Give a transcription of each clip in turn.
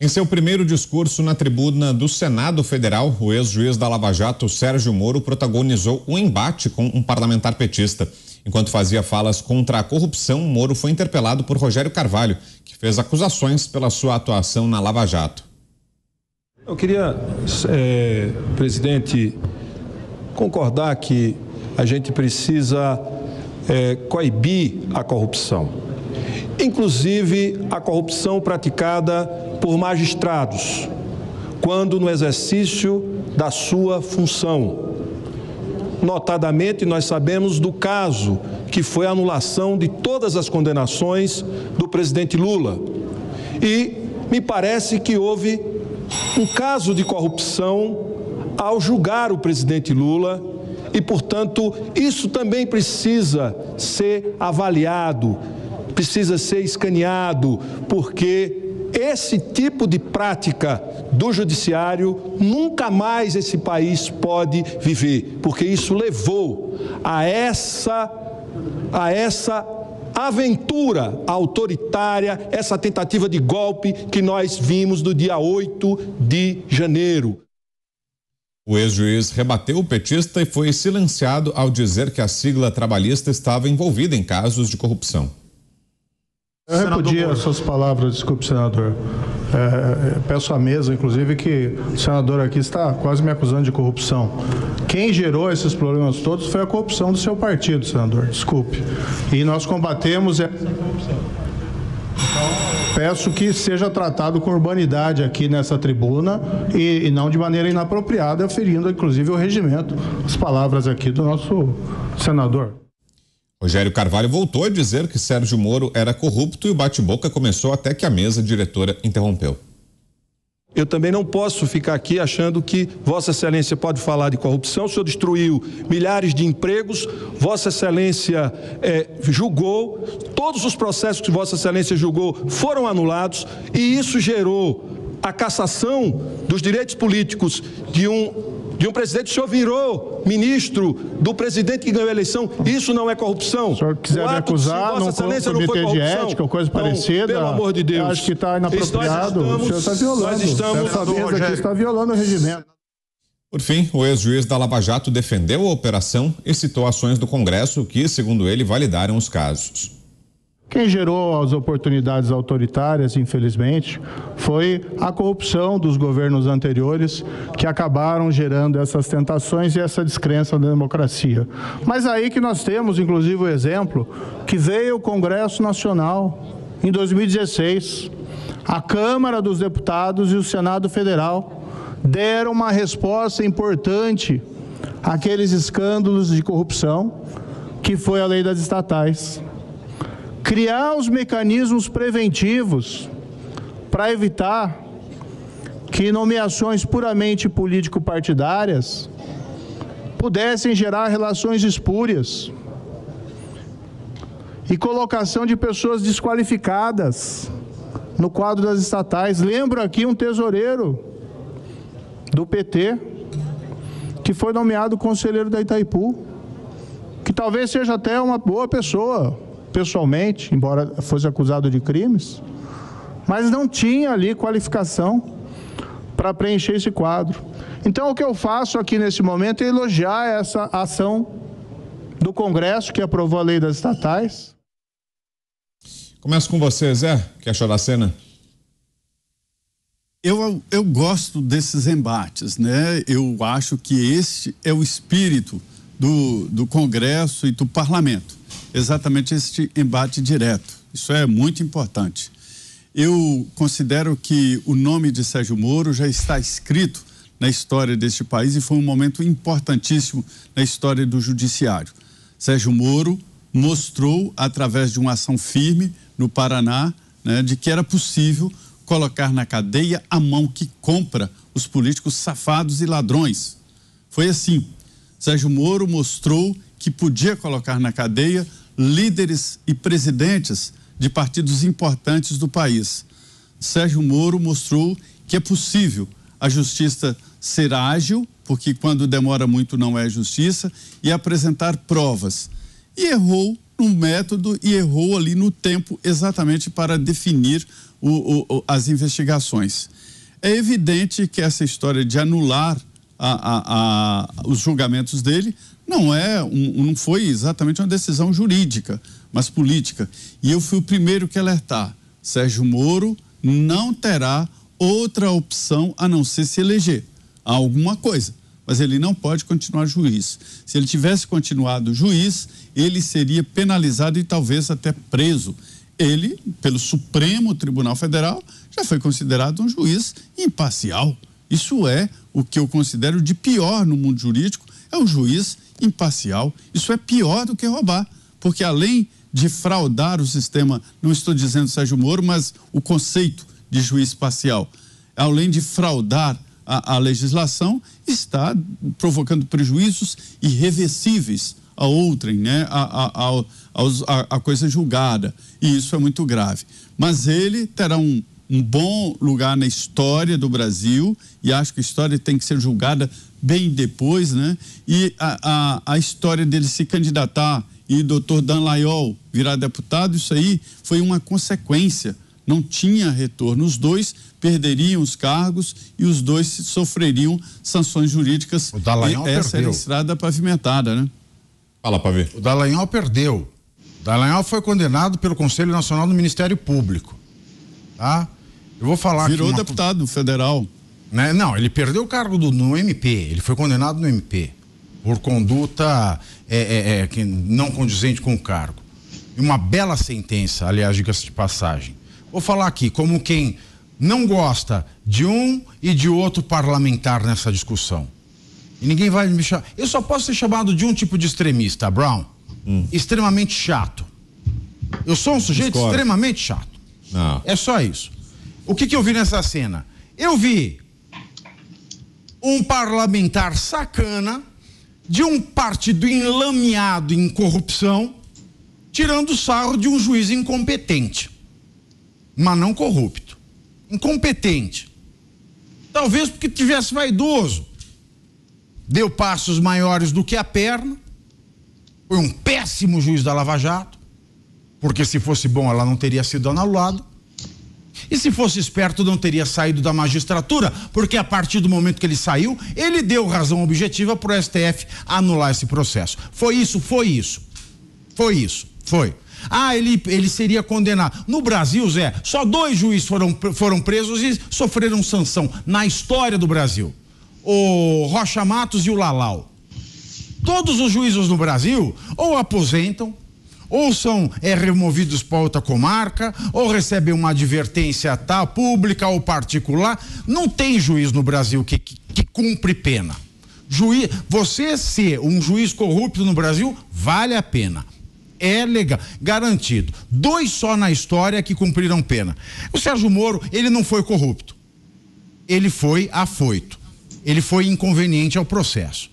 Em seu primeiro discurso na tribuna do Senado Federal, o ex-juiz da Lava Jato, Sérgio Moro, protagonizou um embate com um parlamentar petista. Enquanto fazia falas contra a corrupção, Moro foi interpelado por Rogério Carvalho, que fez acusações pela sua atuação na Lava Jato. Eu queria, é, presidente, concordar que a gente precisa é, coibir a corrupção, inclusive a corrupção praticada por magistrados, quando no exercício da sua função. Notadamente, nós sabemos do caso que foi a anulação de todas as condenações do presidente Lula. E me parece que houve um caso de corrupção ao julgar o presidente Lula e, portanto, isso também precisa ser avaliado, precisa ser escaneado, porque esse tipo de prática do judiciário nunca mais esse país pode viver, porque isso levou a essa a essa aventura autoritária, essa tentativa de golpe que nós vimos no dia 8 de janeiro. O ex-juiz rebateu o petista e foi silenciado ao dizer que a sigla trabalhista estava envolvida em casos de corrupção. Eu repudio as suas palavras, desculpe, senador. É, é, peço à mesa, inclusive, que o senador aqui está quase me acusando de corrupção. Quem gerou esses problemas todos foi a corrupção do seu partido, senador. Desculpe. E nós combatemos essa corrupção. Então, peço que seja tratado com urbanidade aqui nessa tribuna e, e não de maneira inapropriada, ferindo, inclusive, o regimento. As palavras aqui do nosso senador. Rogério Carvalho voltou a dizer que Sérgio Moro era corrupto e o bate-boca começou até que a mesa diretora interrompeu. Eu também não posso ficar aqui achando que Vossa Excelência pode falar de corrupção. O senhor destruiu milhares de empregos, Vossa Excelência é, julgou, todos os processos que Vossa Excelência julgou foram anulados e isso gerou a cassação dos direitos políticos de um de um presidente, o senhor virou ministro do presidente que ganhou a eleição. Isso não é corrupção. Se o senhor quiser me acusar num comitê de ética ou coisa parecida, pelo amor de Deus. acho que está inapropriado. Estamos, o senhor está violando. Nós estamos, Essa mesa aqui está violando o regimento. Por fim, o ex-juiz da Lava Jato defendeu a operação e citou ações do Congresso que, segundo ele, validaram os casos. Quem gerou as oportunidades autoritárias, infelizmente, foi a corrupção dos governos anteriores que acabaram gerando essas tentações e essa descrença na democracia. Mas aí que nós temos, inclusive, o exemplo que veio o Congresso Nacional em 2016, a Câmara dos Deputados e o Senado Federal deram uma resposta importante àqueles escândalos de corrupção que foi a lei das estatais criar os mecanismos preventivos para evitar que nomeações puramente político-partidárias pudessem gerar relações espúrias e colocação de pessoas desqualificadas no quadro das estatais. Lembro aqui um tesoureiro do PT que foi nomeado conselheiro da Itaipu, que talvez seja até uma boa pessoa, pessoalmente, embora fosse acusado de crimes, mas não tinha ali qualificação para preencher esse quadro. Então, o que eu faço aqui nesse momento é elogiar essa ação do Congresso que aprovou a lei das estatais. Começo com você, Zé. Que achou da cena? Eu, eu gosto desses embates, né? Eu acho que este é o espírito do, do Congresso e do Parlamento exatamente este embate direto. Isso é muito importante. Eu considero que o nome de Sérgio Moro já está escrito na história deste país e foi um momento importantíssimo na história do judiciário. Sérgio Moro mostrou, através de uma ação firme no Paraná, né, de que era possível colocar na cadeia a mão que compra os políticos safados e ladrões. Foi assim. Sérgio Moro mostrou que podia colocar na cadeia líderes e presidentes de partidos importantes do país. Sérgio Moro mostrou que é possível a justiça ser ágil, porque quando demora muito não é justiça, e apresentar provas. E errou no método e errou ali no tempo exatamente para definir o, o, as investigações. É evidente que essa história de anular a, a, a, os julgamentos dele não é um, não foi exatamente uma decisão jurídica, mas política. E eu fui o primeiro que alertar. Sérgio Moro não terá outra opção a não ser se eleger a alguma coisa. Mas ele não pode continuar juiz. Se ele tivesse continuado juiz, ele seria penalizado e talvez até preso. Ele, pelo Supremo Tribunal Federal, já foi considerado um juiz imparcial. Isso é o que eu considero de pior no mundo jurídico, é um juiz imparcial. Isso é pior do que roubar, porque além de fraudar o sistema, não estou dizendo Sérgio Moro, mas o conceito de juiz parcial, além de fraudar a, a legislação, está provocando prejuízos irreversíveis a outrem, né? a, a, a, a, coisa julgada. E isso é muito grave. Mas ele terá um, um bom lugar na história do Brasil e acho que a história tem que ser julgada bem depois, né? E a, a, a história dele se candidatar e o doutor Dan Layol virar deputado, isso aí foi uma consequência. Não tinha retorno. Os dois perderiam os cargos e os dois sofreriam sanções jurídicas. O Dallagnol Essa perdeu. era a estrada pavimentada, né? Fala, Pavi. O Dallagnol perdeu. O Dallagnol foi condenado pelo Conselho Nacional do Ministério Público. Tá? Eu vou falar Virou uma... deputado federal. Né? Não, ele perdeu o cargo do, no MP. Ele foi condenado no MP por conduta é, é, é, que não condizente com o cargo. E uma bela sentença, aliás, diga-se de passagem. Vou falar aqui como quem não gosta de um e de outro parlamentar nessa discussão. E ninguém vai me chamar. Eu só posso ser chamado de um tipo de extremista, Brown. Hum. Extremamente chato. Eu sou um sujeito extremamente chato. Não. É só isso. O que, que eu vi nessa cena? Eu vi um parlamentar sacana de um partido enlameado em corrupção, tirando sarro de um juiz incompetente, mas não corrupto. Incompetente. Talvez porque tivesse vaidoso. Deu passos maiores do que a perna. Foi um péssimo juiz da Lava Jato, porque se fosse bom ela não teria sido anulada. E se fosse esperto, não teria saído da magistratura, porque a partir do momento que ele saiu, ele deu razão objetiva para o STF anular esse processo. Foi isso, foi isso. Foi isso, foi. Ah, ele, ele seria condenado. No Brasil, Zé, só dois juízes foram, foram presos e sofreram sanção na história do Brasil: o Rocha Matos e o Lalau. Todos os juízes no Brasil ou aposentam ou são é, removidos para outra comarca, ou recebem uma advertência tá, pública ou particular. Não tem juiz no Brasil que, que, que cumpre pena. Juiz, você ser um juiz corrupto no Brasil vale a pena. É legal, garantido. Dois só na história que cumpriram pena. O Sérgio Moro, ele não foi corrupto. Ele foi afoito. Ele foi inconveniente ao processo.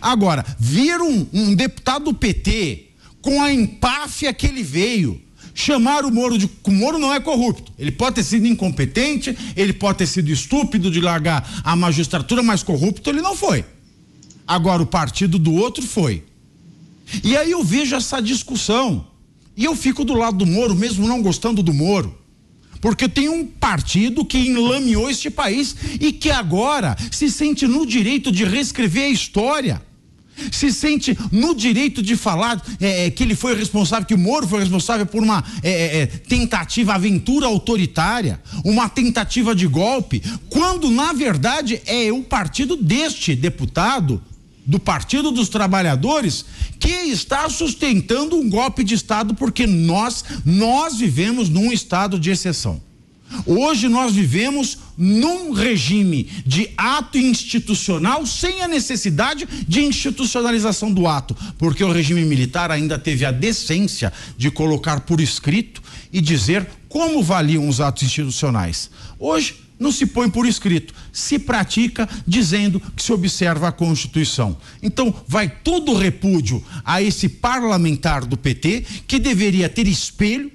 Agora, vir um, um deputado do PT com a empáfia que ele veio. Chamar o Moro de. O Moro não é corrupto. Ele pode ter sido incompetente, ele pode ter sido estúpido de largar a magistratura, mas corrupto ele não foi. Agora, o partido do outro foi. E aí eu vejo essa discussão. E eu fico do lado do Moro, mesmo não gostando do Moro. Porque tem um partido que enlameou este país e que agora se sente no direito de reescrever a história se sente no direito de falar é, é, que ele foi responsável, que o Moro foi responsável por uma é, é, é, tentativa, aventura autoritária, uma tentativa de golpe, quando na verdade é o partido deste deputado, do Partido dos Trabalhadores, que está sustentando um golpe de Estado, porque nós, nós vivemos num estado de exceção. Hoje nós vivemos num regime de ato institucional sem a necessidade de institucionalização do ato, porque o regime militar ainda teve a decência de colocar por escrito e dizer como valiam os atos institucionais. Hoje não se põe por escrito, se pratica dizendo que se observa a Constituição. Então, vai todo repúdio a esse parlamentar do PT que deveria ter espelho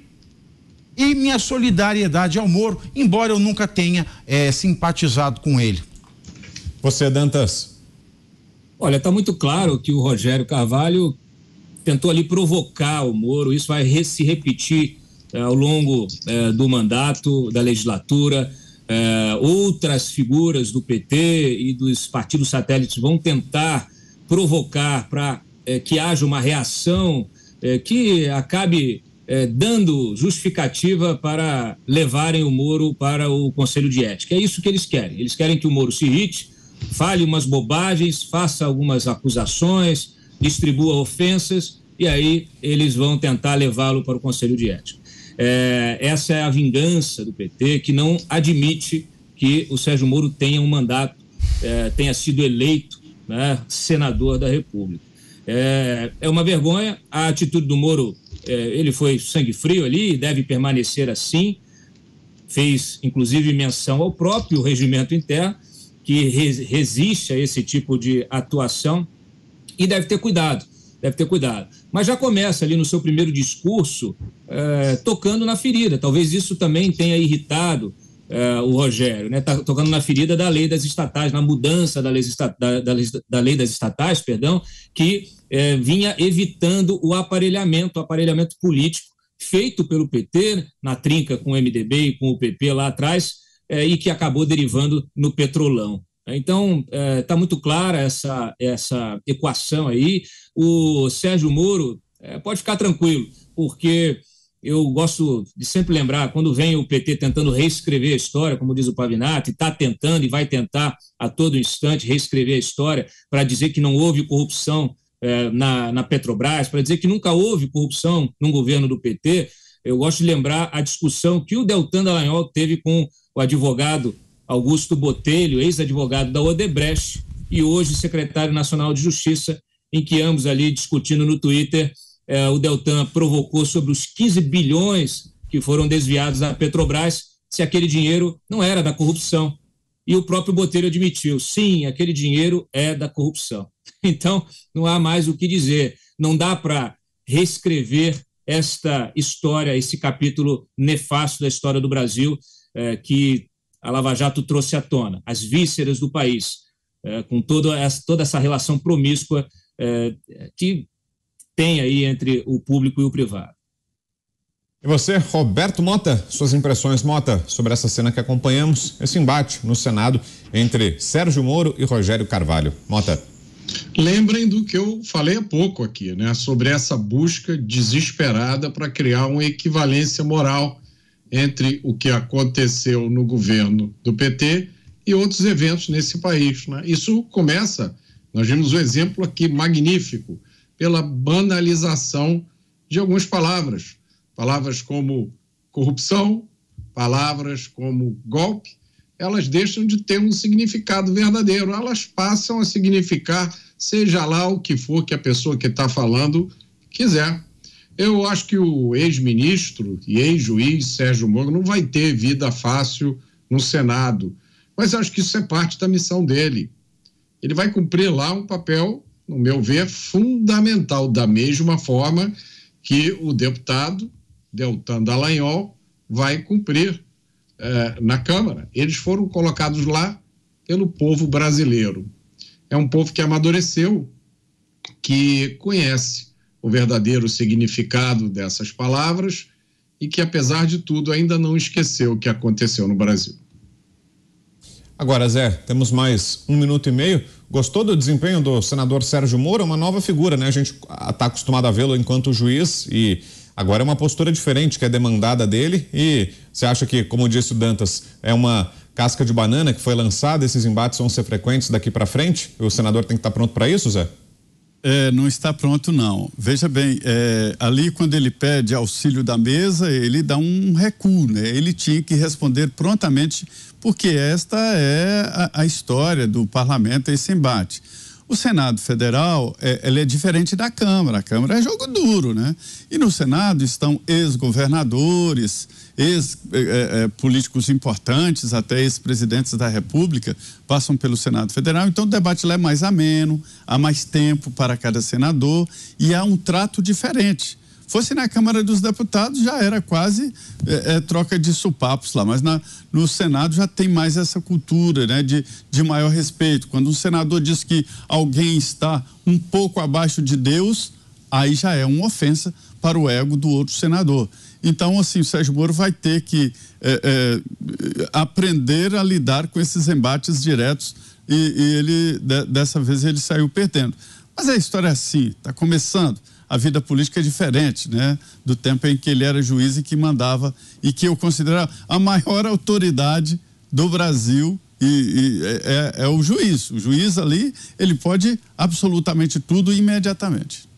e minha solidariedade ao Moro, embora eu nunca tenha é, simpatizado com ele. Você, Dantas? Olha, está muito claro que o Rogério Carvalho tentou ali provocar o Moro, isso vai se repetir ao longo do mandato da legislatura. outras figuras do PT e dos partidos satélites vão tentar provocar para que haja uma reação que acabe dando justificativa para levarem o Moro para o Conselho de Ética. É isso que eles querem. Eles querem que o Moro se irrite, fale umas bobagens, faça algumas acusações, distribua ofensas e aí eles vão tentar levá-lo para o Conselho de Ética. É, essa é a vingança do PT, que não admite que o Sérgio Moro tenha um mandato, é, tenha sido eleito né, senador da República. É, é, uma vergonha. A atitude do Moro, é, ele foi sangue frio ali, deve permanecer assim. Fez, inclusive, menção ao próprio regimento interno, que resiste a esse tipo de atuação e deve ter cuidado, deve ter cuidado. Mas já começa ali no seu primeiro discurso é, tocando na ferida. Talvez isso também tenha irritado é, o Rogério, né? Tá tocando na ferida da lei das estatais, na mudança da lei, da, da, da lei das estatais, perdão, que é, vinha evitando o aparelhamento, o aparelhamento político feito pelo PT na trinca com o MDB e com o PP lá atrás, é, e que acabou derivando no petrolão. Então, está muito clara essa, essa equação aí. O Sérgio Moro pode ficar tranquilo, porque eu gosto de sempre lembrar, quando vem o PT tentando reescrever a história, como diz o Pavinato, e está tentando e vai tentar a todo instante reescrever a história para dizer que não houve corrupção é, na, na Petrobras, para dizer que nunca houve corrupção no governo do PT, eu gosto de lembrar a discussão que o Deltan Dallagnol teve com o advogado Augusto Botelho, ex-advogado da Odebrecht e hoje secretário nacional de Justiça, em que ambos ali discutindo no Twitter, eh, o Deltan provocou sobre os 15 bilhões que foram desviados da Petrobras, se aquele dinheiro não era da corrupção. E o próprio Botelho admitiu, sim, aquele dinheiro é da corrupção. Então, não há mais o que dizer. Não dá para reescrever esta história, esse capítulo nefasto da história do Brasil, é, que a Lava Jato trouxe à tona, as vísceras do país, é, com toda essa, toda essa relação promíscua que tem aí entre o público e o privado. E você, Roberto Mota, suas impressões, Mota, sobre essa cena que acompanhamos, esse embate no Senado entre Sérgio Moro e Rogério Carvalho. Mota. Lembrem do que eu falei há pouco aqui, né, sobre essa busca desesperada para criar uma equivalência moral entre o que aconteceu no governo do PT e outros eventos nesse país. Né? Isso começa, nós vimos um exemplo aqui magnífico, pela banalização de algumas palavras. Palavras como corrupção, palavras como golpe, elas deixam de ter um significado verdadeiro, elas passam a significar seja lá o que for que a pessoa que está falando quiser. Eu acho que o ex-ministro e ex-juiz Sérgio Moro não vai ter vida fácil no Senado, mas acho que isso é parte da missão dele. Ele vai cumprir lá um papel, no meu ver, fundamental, da mesma forma que o deputado Deltan Dallagnol vai cumprir eh, na Câmara. Eles foram colocados lá pelo povo brasileiro. É um povo que amadureceu, que conhece o verdadeiro significado dessas palavras e que, apesar de tudo, ainda não esqueceu o que aconteceu no Brasil. Agora, Zé, temos mais um minuto e meio. Gostou do desempenho do senador Sérgio Moro? Uma nova figura, né? A gente está acostumado a vê-lo enquanto juiz e agora é uma postura diferente que é demandada dele. E você acha que, como disse o Dantas, é uma casca de banana que foi lançada? Esses embates vão ser frequentes daqui para frente? O senador tem que estar tá pronto para isso, Zé? É, não está pronto, não. Veja bem, é, ali quando ele pede auxílio da mesa, ele dá um recuo, né? Ele tinha que responder prontamente, porque esta é a, a história do parlamento, esse embate. O Senado Federal é, ele é diferente da Câmara. A Câmara é jogo duro, né? E no Senado estão ex-governadores, ex-políticos é, é, importantes, até ex-presidentes da República, passam pelo Senado Federal. Então o debate lá é mais ameno, há mais tempo para cada senador e há um trato diferente. Fosse na Câmara dos Deputados, já era quase é, é, troca de supapos lá, mas na, no Senado já tem mais essa cultura né, de, de maior respeito. Quando um senador diz que alguém está um pouco abaixo de Deus, aí já é uma ofensa para o ego do outro senador. Então, assim, o Sérgio Moro vai ter que é, é, aprender a lidar com esses embates diretos e, e ele, de, dessa vez, ele saiu perdendo. Mas a história é assim, está começando. A vida política é diferente, né? Do tempo em que ele era juiz e que mandava e que eu considerava a maior autoridade do Brasil e, e é, é, é, o juiz. O juiz ali, ele pode absolutamente tudo imediatamente.